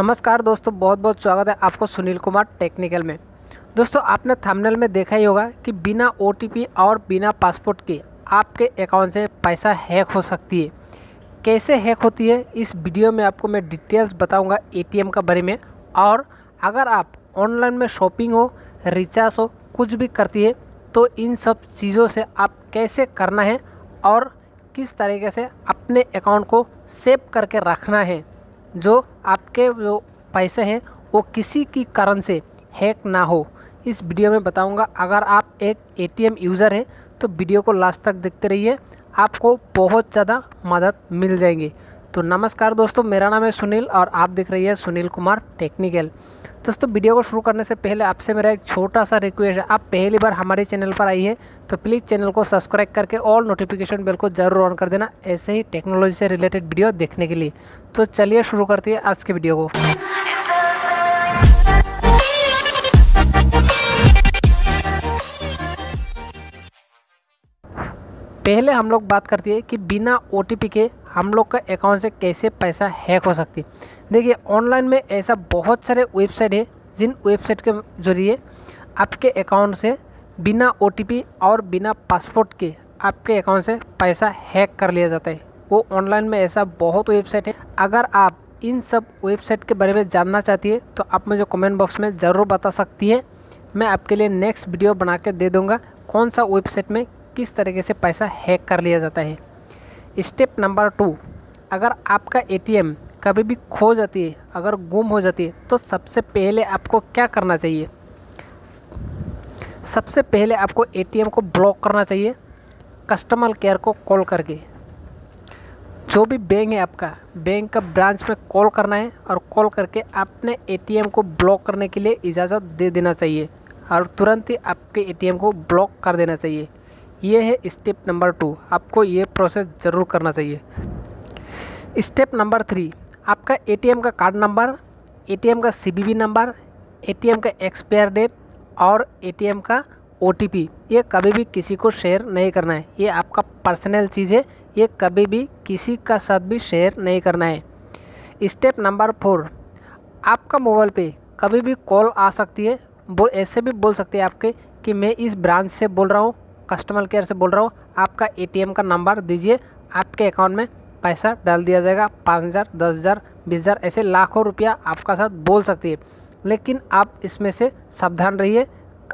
नमस्कार दोस्तों बहुत बहुत स्वागत है आपको सुनील कुमार टेक्निकल में। दोस्तों, आपने थंबनेल में देखा ही होगा कि बिना ओटीपी और बिना पासपोर्ट के आपके अकाउंट से पैसा हैक हो सकती है। कैसे हैक होती है, इस वीडियो में आपको मैं डिटेल्स बताऊँगा एटीएम का बारे में। और अगर आप ऑनलाइन में शॉपिंग हो, रिचार्ज हो, कुछ भी करती है तो इन सब चीज़ों से आप कैसे करना है और किस तरीके से अपने अकाउंट को सेव करके रखना है। जो आपके जो पैसे हैं, वो किसी की कारण से हैक ना हो। इस वीडियो में बताऊँगा, अगर आप एक एटीएम यूज़र हैं तो वीडियो को लास्ट तक देखते रहिए। आपको बहुत ज़्यादा मदद मिल जाएँगी। तो नमस्कार दोस्तों, मेरा नाम है सुनील और आप देख रही है सुनील कुमार टेक्निकल। दोस्तों, वीडियो को शुरू करने से पहले आपसे मेरा एक छोटा सा रिक्वेस्ट है। आप पहली बार हमारे चैनल पर आई है तो प्लीज़ चैनल को सब्सक्राइब करके ऑल नोटिफिकेशन बेल को ज़रूर ऑन कर देना, ऐसे ही टेक्नोलॉजी से रिलेटेड वीडियो देखने के लिए। तो चलिए शुरू करती है आज के वीडियो को। पहले हम लोग बात करती है कि बिना ओटीपी के हम लोग का अकाउंट से कैसे पैसा हैक हो सकती? देखिए ऑनलाइन में ऐसा बहुत सारे वेबसाइट है, जिन वेबसाइट के ज़रिए आपके अकाउंट से बिना ओटीपी और बिना पासपोर्ट के आपके अकाउंट से पैसा हैक कर लिया जाता है। वो ऑनलाइन में ऐसा बहुत वेबसाइट है। अगर आप इन सब वेबसाइट के बारे में जानना चाहती है तो आप मुझे कमेंट बॉक्स में ज़रूर बता सकती है। मैं आपके लिए नेक्स्ट वीडियो बना के दे दूँगा, कौन सा वेबसाइट में किस तरीके से पैसा हैक कर लिया जाता है। स्टेप नंबर टू, अगर आपका एटीएम कभी भी खो जाती है, अगर गुम हो जाती है तो सबसे पहले आपको क्या करना चाहिए? सबसे पहले आपको एटीएम को ब्लॉक करना चाहिए, कस्टमर केयर को कॉल करके। जो भी बैंक है आपका, बैंक का ब्रांच में कॉल करना है और कॉल करके अपने एटीएम को ब्लॉक करने के लिए इजाज़त दे देना चाहिए और तुरंत ही आपके एटीएम को ब्लॉक कर देना चाहिए। ये है स्टेप नंबर टू आपको ये प्रोसेस ज़रूर करना चाहिए। स्टेप नंबर थ्री आपका एटीएम का कार्ड नंबर एटीएम का सीबीबी नंबर एटीएम का एक्सपायर डेट और एटीएम का ओटीपी ये कभी भी किसी को शेयर नहीं करना है। ये आपका पर्सनल चीज़ है। ये कभी भी किसी का साथ भी शेयर नहीं करना है। स्टेप नंबर फोर आपका मोबाइल पे कभी भी कॉल आ सकती है। बोल, ऐसे भी बोल सकते हैं आपके कि मैं इस ब्रांच से बोल रहा हूँ। कस्टमर केयर से बोल रहा हूँ, आपका एटीएम का नंबर दीजिए, आपके अकाउंट में पैसा डाल दिया जाएगा, पाँच हज़ार, दस हज़ार, बीस हज़ार, ऐसे लाखों रुपया आपका साथ बोल सकती है। लेकिन आप इसमें से सावधान रहिए,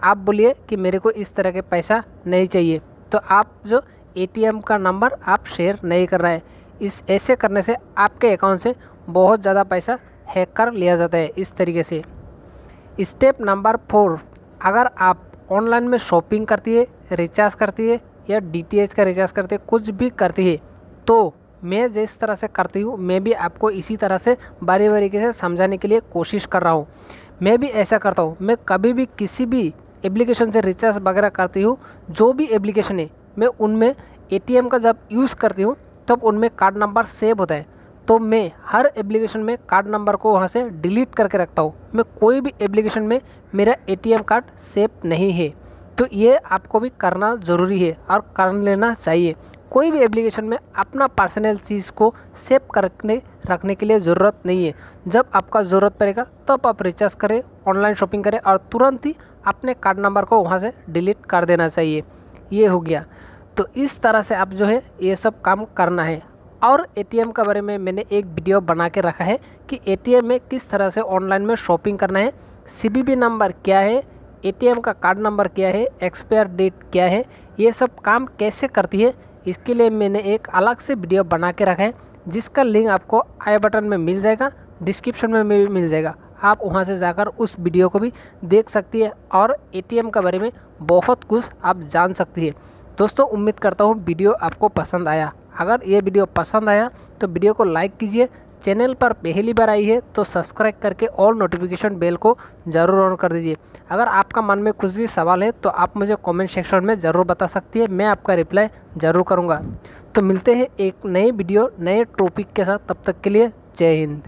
आप बोलिए कि मेरे को इस तरह के पैसा नहीं चाहिए। तो आप जो एटीएम का नंबर आप शेयर नहीं कर रहे हैं, इस ऐसे करने से आपके अकाउंट से बहुत ज़्यादा पैसा हैक कर लिया जाता है इस तरीके से। स्टेप नंबर फोर अगर आप ऑनलाइन में शॉपिंग करती है रिचार्ज करती है या डी का रिचार्ज करती है, कुछ भी करती है तो मैं जिस तरह से करती हूँ, मैं भी आपको इसी तरह से बारी बारीकी से समझाने के लिए कोशिश कर रहा हूँ। मैं भी ऐसा करता हूँ, मैं कभी भी किसी भी एप्लीकेशन से रिचार्ज वगैरह करती हूँ, जो भी एप्लीकेशन है, मैं उनमें एटीएम का जब यूज़ करती हूँ, तब उनमें कार्ड नंबर सेव होता है। तो मैं हर एप्लीकेशन में कार्ड नंबर को वहाँ से डिलीट करके रखता हूँ। मैं कोई भी एप्लीकेशन में मेरा एटीएम कार्ड सेव नहीं है। तो ये आपको भी करना ज़रूरी है और कर लेना चाहिए। कोई भी एप्लीकेशन में अपना पर्सनल चीज़ को सेव करने, रखने के लिए ज़रूरत नहीं है। जब आपका ज़रूरत पड़ेगा, तब आप रिचार्ज करें ऑनलाइन शॉपिंग करें और तुरंत ही अपने कार्ड नंबर को वहाँ से डिलीट कर देना चाहिए। ये हो गया। तो इस तरह से आप जो है, ये सब काम करना है। और एटीएम के बारे में मैंने एक वीडियो बना के रखा है कि एटीएम में किस तरह से ऑनलाइन में शॉपिंग करना है। सीबीबी नंबर क्या है? एटीएम का कार्ड नंबर क्या है, एक्सपायर डेट क्या है, ये सब काम कैसे करती है, इसके लिए मैंने एक अलग से वीडियो बना के रखा है, जिसका लिंक आपको आई बटन में मिल जाएगा, डिस्क्रिप्शन में भी मिल जाएगा। आप वहाँ से जाकर उस वीडियो को भी देख सकती है और एटीएम के बारे में बहुत कुछ आप जान सकती है। दोस्तों, उम्मीद करता हूँ वीडियो आपको पसंद आया। अगर ये वीडियो पसंद आया तो वीडियो को लाइक कीजिए चैनल पर पहली बार आई है तो सब्सक्राइब करके ऑल नोटिफिकेशन बेल को ज़रूर ऑन कर दीजिए। अगर आपका मन में कुछ भी सवाल है तो आप मुझे कमेंट सेक्शन में ज़रूर बता सकती है, मैं आपका रिप्लाई ज़रूर करूँगा। तो मिलते हैं एक नए वीडियो नए टॉपिक के साथ, तब तक के लिए जय हिंद।